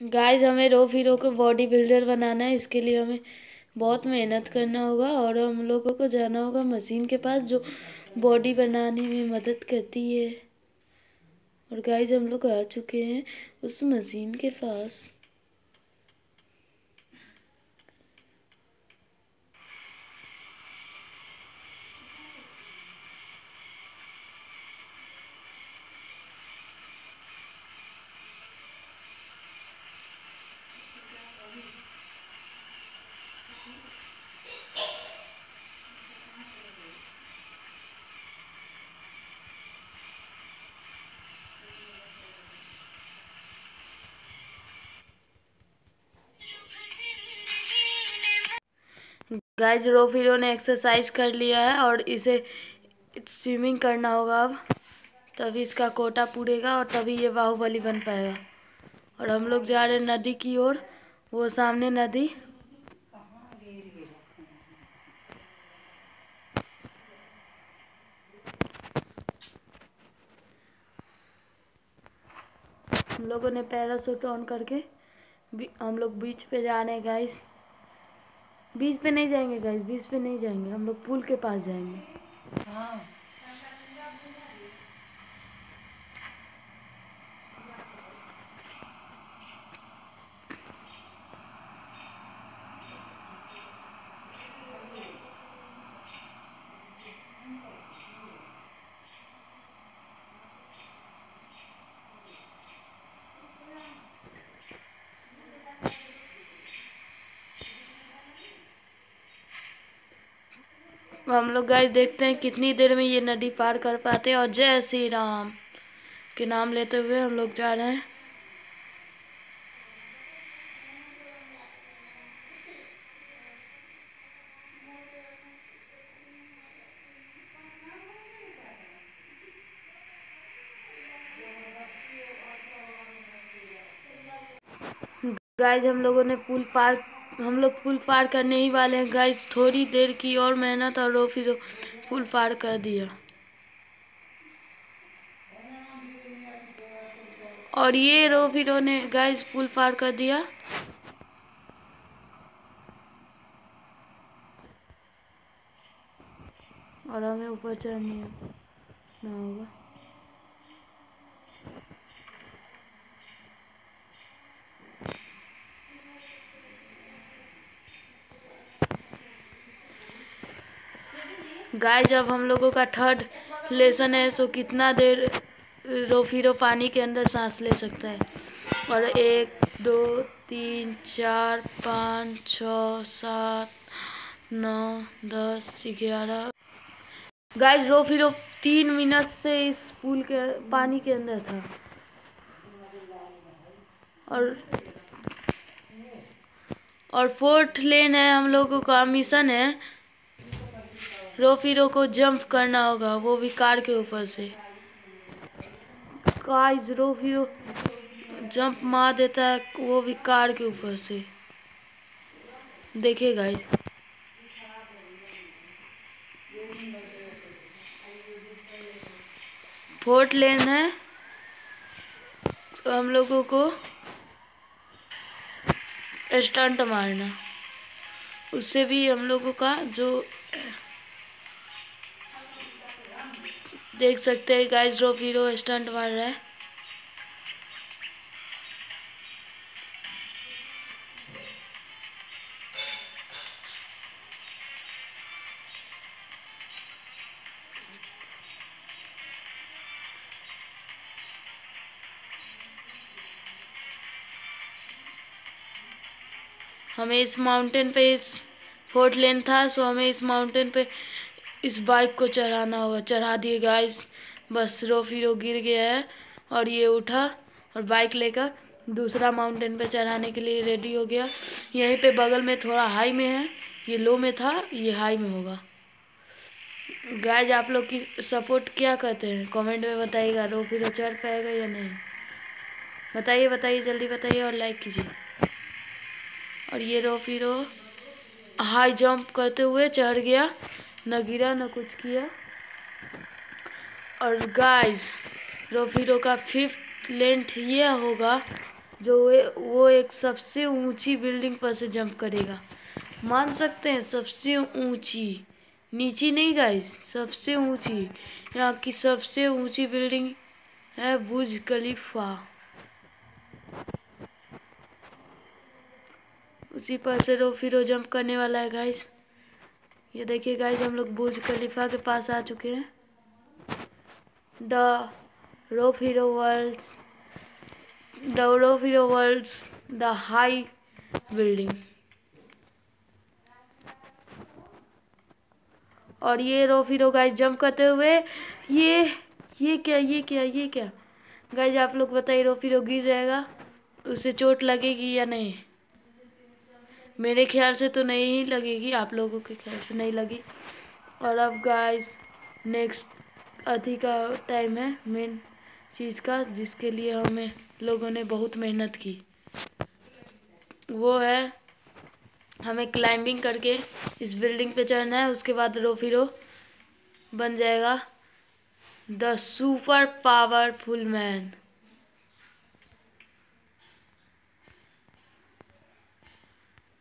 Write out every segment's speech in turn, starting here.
Guys हमें rope hero को body builder बनाना है। इसके लिए हमें बहुत मेहनत करना होगा और हम लोगों को जाना होगा मशीन के पास जो बॉडी बनाने में मदद करती है। और गाइस हम लोग आ चुके हैं उस मशीन के पास। गाइस रोफिरो ने एक्सरसाइज कर लिया है और इसे स्विमिंग करना होगा अब। तभी इसका कोटा पूरेगा और तभी ये बाहुबली बन पाएगा। और हम लोग जा रहे हैं नदी की ओर। वो सामने नदी। हम लोगों ने पैरासूट ऑन करके हम लोग बीच पे जा रहे हैं गाइस बीच पे नहीं जाएँगे गाइस बीच पे नहीं जाएँगे, हम लोग पुल के पास जाएँगे। हाँ। हम लोग गाइस देखते हैं कितनी देर में ये नदी पार कर पाते हैं। और जय श्री राम के नाम लेते हुए हम लोग जा रहे हैं। गाइस हम लोगों ने पुल पार हम लोग पुल पार करने ही वाले हैं गाइस थोड़ी देर की और मेहनत और रो फिर, पुल पार कर दिया। और ये रो फिर ने गाइस पुल पार कर दिया। और हमें ऊपर चढ़ने होगा। गाय जब हम लोगों का थर्ड लेसन है सो कितना देर रोफीरो पानी के अंदर सांस ले सकता है? और एक, दो, तीन, चार, पाँच छ सात, नौ, दस, ग्यारह। गाइस रोफीरो तीन मिनट से इस पुल के, पानी के अंदर था। और और फोर्थ लेन है, हम लोगों का मिशन है रोफीरो को जंप करना होगा वो भी कार के ऊपर से। गाइस रोफीरो जंप मार देता है वो भी कार के ऊपर से। देखिए गाइस फोर्थ लेन है। तो हम लोगों को स्टंट मारना। उससे भी हम लोगों का जो देख सकते हैं गाइस ड्रॉप हीरो स्टंट मार रहा है। हमें इस माउंटेन पे इस फोर्थ लेन था सो हमें इस माउंटेन पे इस बाइक को चढ़ाना होगा। चढ़ा दिए गाइस बस रो फिर गिर गया है और ये उठा और बाइक लेकर दूसरा माउंटेन पे चढ़ाने के लिए रेडी हो गया। यहीं पे बगल में थोड़ा हाई में है। ये लो में था, ये हाई में होगा। गाइज़ आप लोग की सपोर्ट क्या कहते हैं? कमेंट में बताइएगा रो फिर चढ़ पाएगा या नहीं? बताइए बताइए, जल्दी बताइए और लाइक कीजिए। और ये रो फिर हाई जंप करते हुए चढ़ गया। न गिरा, न कुछ किया। और गाइस रोफीरो का फिफ्थ लेंथ ये होगा, जो वो एक सबसे ऊँची बिल्डिंग पर से जंप करेगा। मान सकते हैं सबसे ऊँची। नीची नहीं गाइस सबसे ऊँची। यहाँ की सबसे ऊँची बिल्डिंग है बुर्ज खलीफा उसी पर से रो फिर जंप करने वाला है गाइस ये देखिए गाइज़ हम लोग बुर्ज खलीफा के पास आ चुके हैं। The rope hero world the rope hero world the high building और ये रो हीरो गाइज़ जंप करते हुए, ये ये क्या ये क्या ये क्या? गाइज़ आप लोग बताइए रो हीरो गिर जाएगा, उसे चोट लगेगी या नहीं? मेरे ख्याल से तो नहीं ही लगेगी, आप लोगों के ख्याल से नहीं लगी। और अब गाइस नेक्स्ट अथी का टाइम है मेन चीज़ का, जिसके लिए हमें लोगों ने बहुत मेहनत की। वो है, हमें क्लाइंबिंग करके इस बिल्डिंग पे चढ़ना है, उसके बाद रोफिरो बन जाएगा। The super powerful man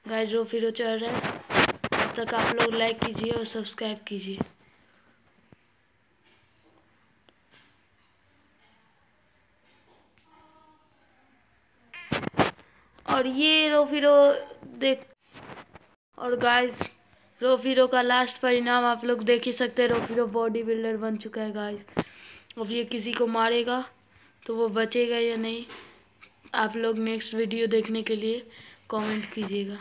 guys rope hero चढ़ रहा है, तब तक आप लोग लाइक कीजिए और सब्सक्राइब कीजिए। और ये रोफिरो देख, और गाइस रोफिरो का लास्ट परिणाम आप लोग देख ही सकते हैं। रोफिरो बॉडी बिल्डर बन चुका है गाइस अब ये किसी को मारेगा तो वो बचेगा या नहीं, आप लोग नेक्स्ट वीडियो देखने के लिए कमेंट कीजिएगा।